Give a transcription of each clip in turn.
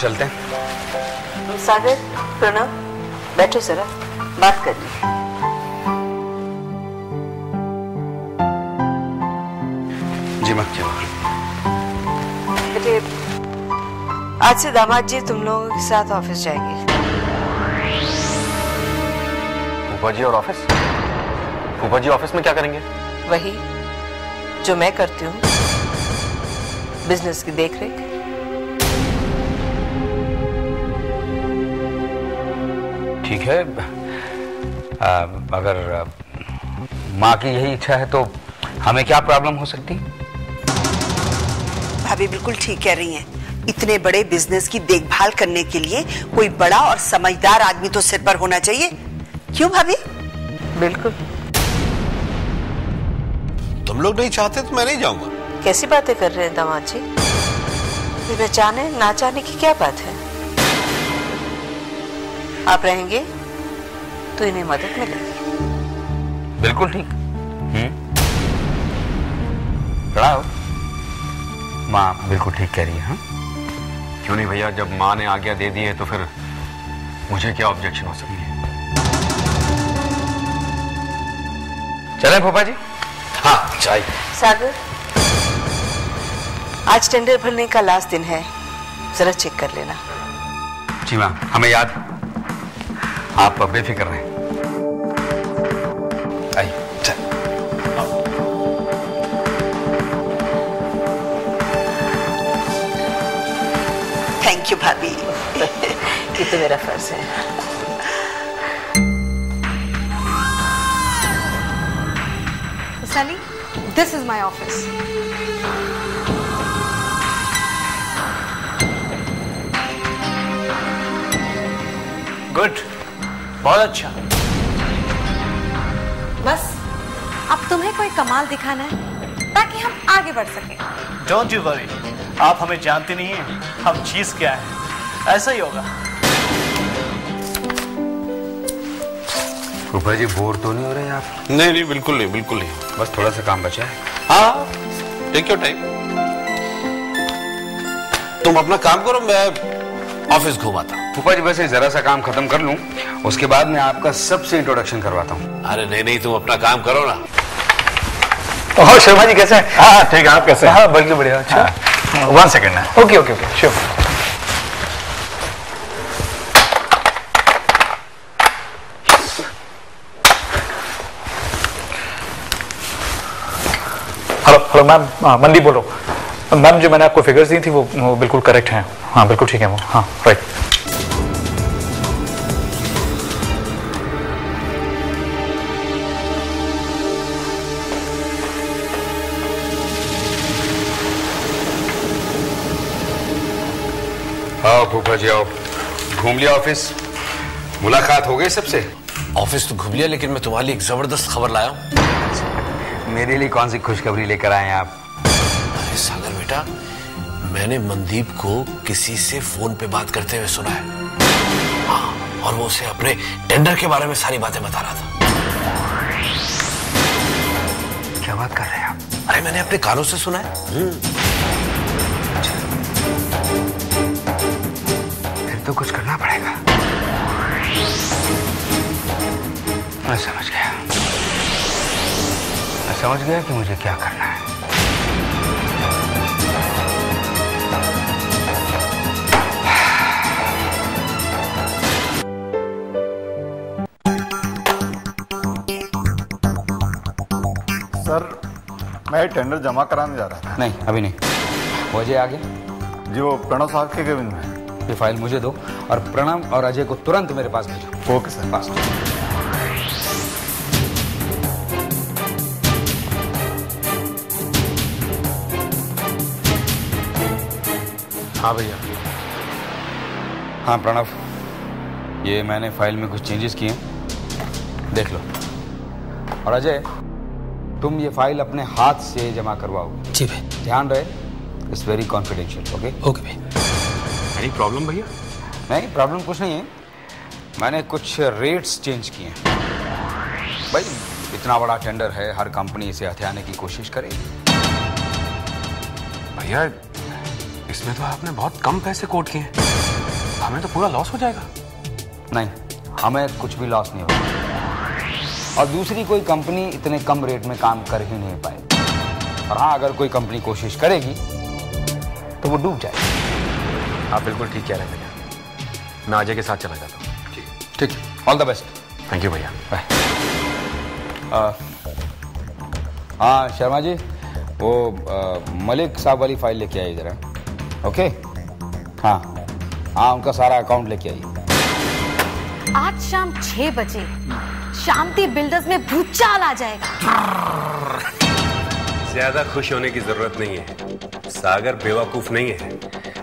चलते हैं। सागर प्रणव बैठो जरा बात करनी जी माँ बेटे आज से दामाद जी तुम लोगों के साथ ऑफ़िस जाएँगे। फूफा जी और ऑफ़िस? फूफा जी ऑफ़िस में क्या करेंगे? वही जो मैं करती हूँ बिज़नेस की देखरेख। ठीक है। आ, अगर माँ की यही इच्छा है तो हमें क्या प्रॉब्लम हो सकती? भाभी बिल्कुल ठीक कह रही हैं। इतने बड़े बिज़नेस की देखभाल करने के लिए कोई बड़ा और समझदार आदमी तो सिर पर होना चाहिए। क्यों भाभी? बिल्कुल। तुम लोग नहीं चाहते तो मैं नहीं जाऊँगा। कैसी बातें कर रहे हैं दामाद जी? चाहने ना चाहने की क्या बात है? आप रहेंगे तो इन्हें मदद मिलेगी। बिल्कुल ठीक। हम्म। प्रणाम माँ बिल्कुल ठीक कह रही है हाँ? क्यों नहीं भैया जब माँ ने आज्ञा दे दी है तो फिर मुझे क्या ऑब्जेक्शन हो सकती है? चले फूफा जी? हाँ चाहिए सागर आज टेंडर भरने का लास्ट दिन है। जरा चेक कर लेना। जी माँ हमें याद आप बेफिक्र रहें। आइए थैंक यू भाभी। ये तो मेरा फ़र्ज़ है। Sunny this is my office good बहुत अच्छा। बस अब तुम्हें कोई कमाल दिखाना है ताकि हम आगे बढ़ सकें। डोंट यू वरी आप हमें जानते नहीं हैं हम चीज़ क्या है। ऐसा ही होगा। फूफा जी बोर तो नहीं हो रहे आप? नहीं नहीं बिल्कुल नहीं बिल्कुल नहीं। बस थोड़ा सा काम बचा है। हाँ टेक योर टाइम तुम अपना काम करो मैं ऑफ़िस घुमाता हूँ। फूफा जी वैसे जरा सा काम खत्म कर लूँ उसके बाद मैं आपका सबसे इंट्रोडक्शन करवाता हूँ। अरे नहीं नहीं तुम अपना काम करो ना। ओह शर्मा जी कैसे हैं? हाँ ठीक है आप कैसे हैं? हाँ बल्कि बढ़िया अच्छा। वन सेकेंड ना। Okay okay okay sure hello hello ma'am हाँ, मंदी बोलो। मैम जो मैंने आपको फिगर्स दी थी वो, वो बिल्कुल करेक्ट हैं। हाँ बिल्कुल ठीक है वो। हाँ राइट फूफा जी आओ घूम लिया ऑफ़िस। मुलाकात हो गई सबसे। ऑफ़िस तो घूम लिया लेकिन मैं तुम्हारे लिए एक ज़बरदस्त खबर लाया हूँ। मेरे लिए कौन सी खुशखबरी लेकर आए हैं आप? अरे सागर बेटा मैंने मनदीप को किसी से फ़ोन पे बात करते हुए सुना है। हाँ और वो उसे अपने टेंडर के बारे में सारी बातें बता रहा था। क्या बात कर रहे हैं आप? अरे मैंने अपने कानों से सुना है। समझ गया कि मुझे क्या करना है। सर मैं टेंडर जमा कराने जा रहा था। नहीं अभी नहीं। वो अजय आ गया। जी वो प्रणव साहब के केबिन में। ये फ़ाइल मुझे दो और प्रणव और अजय को तुरंत मेरे पास भेजो। Okay sir. बस हाँ भैया। हाँ प्रणव। ये मैंने फ़ाइल में कुछ चेंजेस किए हैं। देख लो। और अजय तुम ये फ़ाइल अपने हाथ से जमा करवाओ। जी भाई ध्यान रहे it's very confidential okay okay भाई एनी प्रॉब्लम भैया? नहीं प्रॉब्लम कुछ नहीं है। मैंने कुछ रेट्स चेंज किए हैं। भाई इतना बड़ा टेंडर है हर कंपनी इसे हथियाने की कोशिश करेगी। भैया इसमें तो आपने बहुत कम पैसे कोट किए हैं। हमें तो पूरा लॉस हो जाएगा। नहीं हमें कुछ भी लॉस नहीं होगा। और दूसरी कोई कंपनी इतने कम रेट में काम कर ही नहीं पाएगी और हाँ अगर कोई कंपनी कोशिश करेगी तो वो डूब जाएगी। आप बिल्कुल ठीक कह रहे हैं भैया। मैं अजय के साथ चला जाता हूँ। ठीक। All the best thank you भैया। हाँ शर्मा जी वो आ, मलिक साहब वाली फ़ाइल लेके आइए जरा। ओके? हाँ। हाँ उनका सारा अकाउंट लेके आइए। आज शाम छह बजे शांति बिल्डर्स में भूचाल आ जाएगा। ज़्यादा खुश होने की ज़रूरत नहीं है। सागर बेवकूफ़ नहीं है।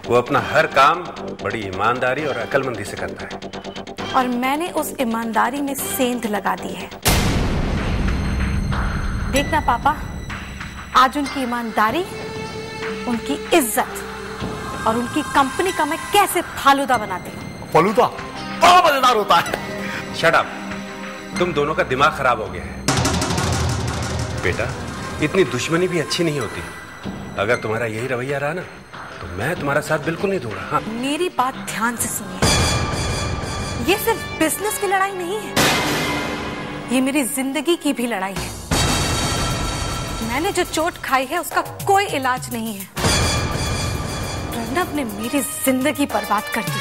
वो अपना हर काम बड़ी ईमानदारी और अकलमंदी से करता है। और मैंने उस ईमानदारी में सेंध लगा दी है। देखना पापा आज उनकी ईमानदारी उनकी इज़्ज़त। और उनकी कंपनी का मैं कैसे फालूदा बनाती हूँ? फलूदा? बड़ा मज़ेदार होता है। शट अप तुम दोनों का दिमाग खराब हो गया है। बेटा इतनी दुश्मनी भी अच्छी नहीं होती। अगर तुम्हारा यही रवैया रहा ना तो मैं तुम्हारा साथ बिल्कुल नहीं दूँगा। हाँ। मेरी बात ध्यान से सुनिए। ये सिर्फ़ बिज़नेस की लड़ाई नहीं है। ये मेरी ज़िंदगी की भी लड़ाई है। मैंने जो चोट खाई है उसका कोई इलाज नहीं है। प्रणव ने मेरी ज़िंदगी बर्बाद कर दी।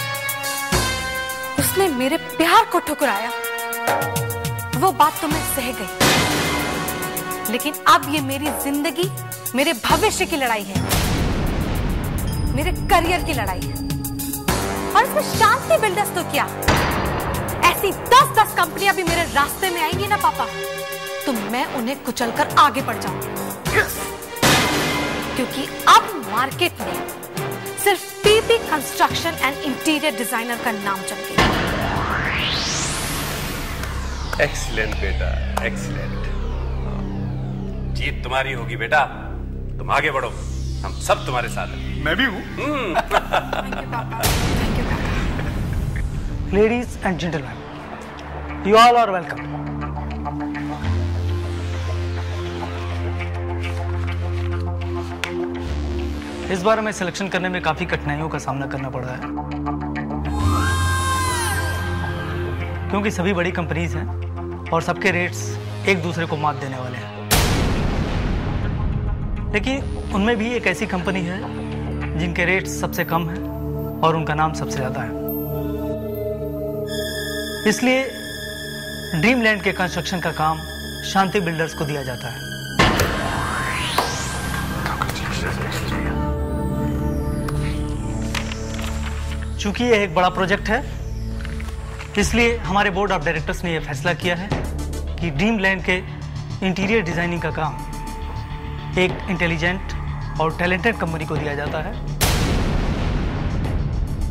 उसने मेरे प्यार को ठुकराया। वो बात तो मैं सह गई। लेकिन अब ये मेरी ज़िंदगी, मेरे भविष्य की लड़ाई है। मेरे करियर की लड़ाई है। और इसमें शांति बिल्डर्स तो क्या। ऐसी दस दस कंपनियाँ भी मेरे रास्ते में आएँगी ना, पापा। तो मैं उन्हें कुचलकर आगे बढ़ जाऊँगी। क्योंकि अब मार्केट में सिर्फ़ PP construction and interior designer का नाम चल गया। एक्सीलेंट बेटा एक्सीलेंट जीत तुम्हारी होगी बेटा। तुम आगे बढ़ो। हम सब तुम्हारे साथ हैं। मैं भी हूँ। Ladies and gentlemen, you all are welcome. इस बार हमें सिलेक्शन करने में काफ़ी कठिनाइयों का सामना करना पड़ रहा है। क्योंकि सभी बड़ी कंपनीज़ हैं और सबके रेट्स एक दूसरे को मात देने वाले हैं। लेकिन उनमें भी एक ऐसी कंपनी है जिनके रेट्स सबसे कम हैं और उनका नाम सबसे ज़्यादा है। इसलिए ड्रीम लैंड के कंस्ट्रक्शन का काम शांति बिल्डर्स को दिया जाता है। चूँकि यह एक बड़ा प्रोजेक्ट है, इसलिए हमारे बोर्ड ऑफ़ डायरेक्टर्स ने यह फैसला किया है कि ड्रीम लैंड के इंटीरियर डिज़ाइनिंग का काम एक इंटेलिजेंट और टैलेंटेड कंपनी को दिया जाता है,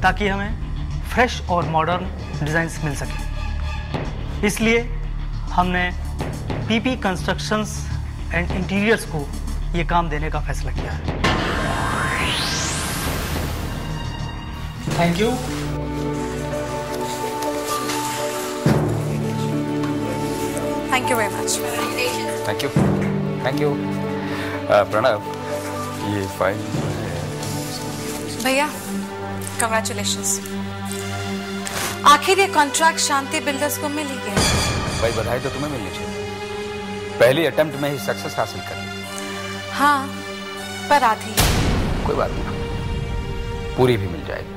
ताकि हमें फ्रेश और मॉडर्न डिजाइन्स मिल सके। इसलिए हमने पीपी कंस्ट्रक्शंस एंड इंटीरियर्स को ये काम देने का फैसला किया है। Thank you thank you very much thank you thank you Pranav ये फ़ाइल भैया कंग्रेचुलेशंस आखिर ये कॉन्ट्रैक्ट शांति बिल्डर्स को मिल ही गया भाई बधाई तो तुम्हें मिलनी चाहिए पहली अटेम्प्ट में ही सक्सेस हासिल कर ली। हाँ पर आधी। कोई बात नहीं। पूरी भी मिल जाएगी।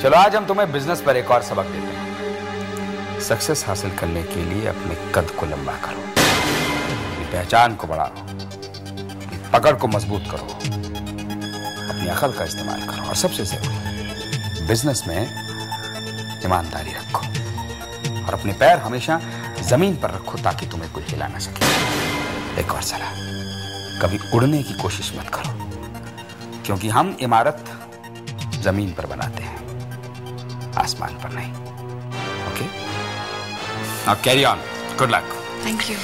चलो, आज हम तुम्हें बिज़नेस पर एक और सबक देते हैं। सक्सेस हासिल करने के लिए अपने कद को लंबा करो। अपनी पहचान को बढ़ाओ। अपनी पकड़ को मज़बूत करो। अपनी अकल का इस्तेमाल करो। और सबसे ज़रूरी बिज़नेस में ईमानदारी रखो। और अपने पैर हमेशा ज़मीन पर रखो ताकि तुम्हें कोई हिला ना सके। एक और सलाह, कभी उड़ने की कोशिश मत करो। क्योंकि हम इमारत ज़मीन पर बनाते हैं। man for. Okay? Now carry on. Good luck. Thank you.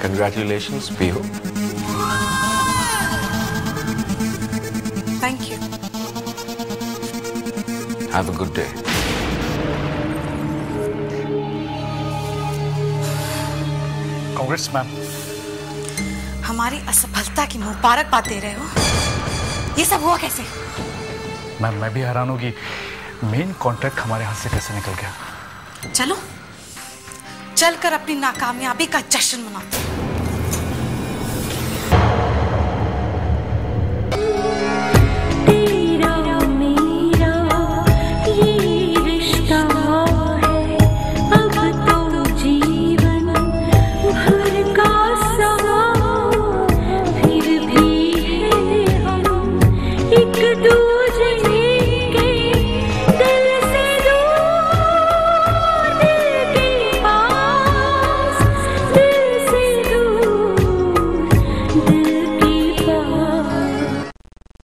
Congratulations, Pihu. Thank you. Have a good day. Congrats, ma'am. हमारी असफलता की मुबारक बात दे रहे हो? ये सब हुआ कैसे? मैम मैं भी हैरान होगी कि मेन कॉन्ट्रैक्ट हमारे हाथ से कैसे निकल गया। चलो चलकर अपनी नाकामयाबी का जश्न मनाते